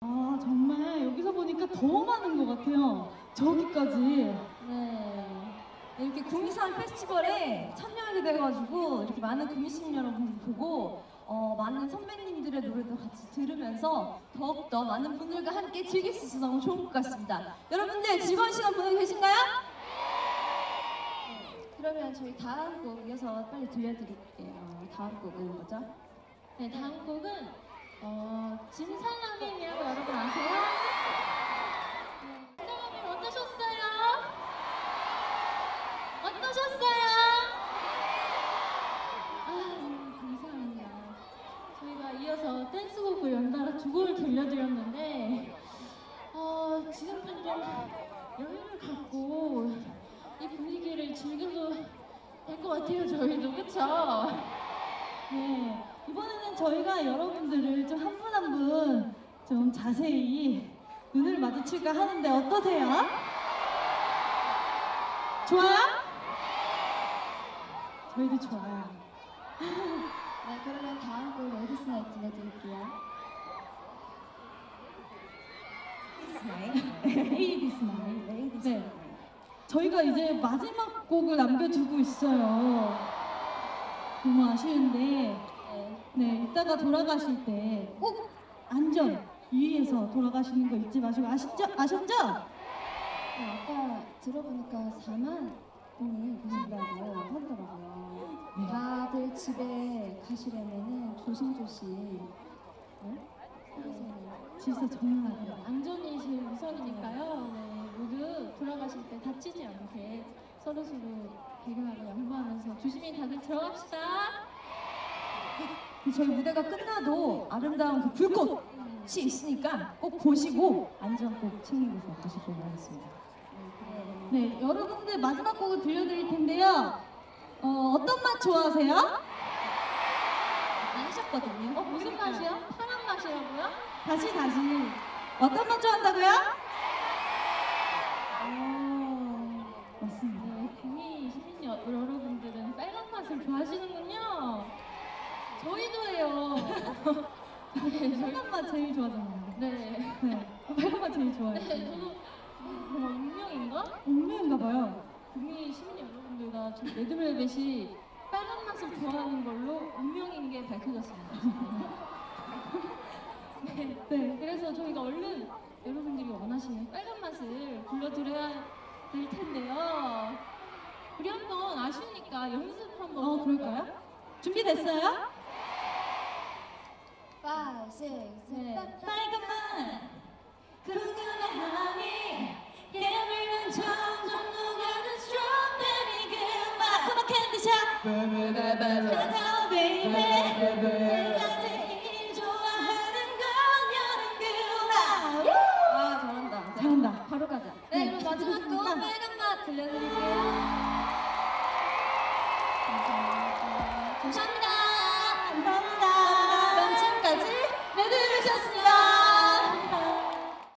아 정말 여기서 보니까 더 많은 것 같아요. 저기까지. 네. 이렇게 구미산 페스티벌에 참여하게 돼가지고 이렇게 많은 구미시민 여러분들 보고 어, 많은 선배님들의 노래도 같이 들으면서 더욱더 많은 분들과 함께 즐길 수 있어서 너무 좋은 것 같습니다. 여러분들 즐거운 시간 보내고 계신가요? 네, 그러면 저희 다음 곡 이어서 빨리 들려드릴게요. 다음 곡은 뭐죠? 네, 다음 곡은 어, 진사람님이라고 여러분 아세요? 네, 진사람님 어떠셨어요? 어떠셨어요? 아, 감사합니다. 저희가 이어서 댄스곡을 연달아 두 곡을 들려드렸는데 어, 지금은 좀 여유를 갖고 이 분위기를 즐겨도 될 것 같아요, 저희도. 그쵸? 네. 이번에는 저희가 여러분들을 좀 한 분 한 분 좀 자세히 눈을 마주칠까 하는데 어떠세요? 좋아요? 저희도 좋아요. 네, 그러면 다음 곡 나이트 들려드릴게요. Ladies Night. 네. 저희가 이제 마지막 곡을 남겨두고 있어요. 너무 아쉬운데, 이따가 돌아가실 때 꼭 안전 유의해서 돌아가시는 거 잊지 마시고 아시죠? 아셨죠? 네, 아까 들어보니까 4만 분이 계신다고 하더라고요. 네. 다들 집에 가시려면은 조심조심 네? 하세요. 진짜 정말 안전이 제일 우선이니까요. 네, 모두 돌아가실 때 다치지 않게 서로 서로 배려하고 양보하면서 조심히 다들 들어갑시다. 저희 무대가 끝나도 아름다운 그 불꽃이 있으니까 꼭 보시고 안전 꼭 챙기면서 가시길 바라겠습니다. 네, 여러분들 마지막 곡을 들려드릴 텐데요. 어, 어떤 맛 좋아하세요? 안 하셨거든요. 어, 무슨 맛이요? 파란 맛이라고요? 다시 다시 어떤 맛 좋아한다고요? 오, 맞습니다. 네, 구미 시민 여, 여러분들은 빨간 맛을 좋아하시는군요. 저희도 해요. 네, 저희, 빨간 맛 제일 좋아하잖아요. 네. 네, 빨간 맛 제일 좋아해요. 네, 저도 정말 운명인가? 운명인가 봐요. 구미 시민 여러분들과 저 레드벨벳이 빨간 맛을 좋아하는 걸로 운명인 게 밝혀졌습니다. 네. 네. 그래서 저희가 얼른 여러분들이 원하시는 빨간 맛을 불러드려야 될 텐데요. 우리 한번 아쉬우니까 연습 한번. 어, 그럴까요? 준비됐어요? 5, 6, 네. 빨간 궁금해 하니 점점 녹아든 내가 제일 좋아하는 건 여름 아, 잘한다. 잘한다 바로 가자. 네, 네, 그럼 마지막 곡 좋습니다. 빨간 맛 들려드릴게요.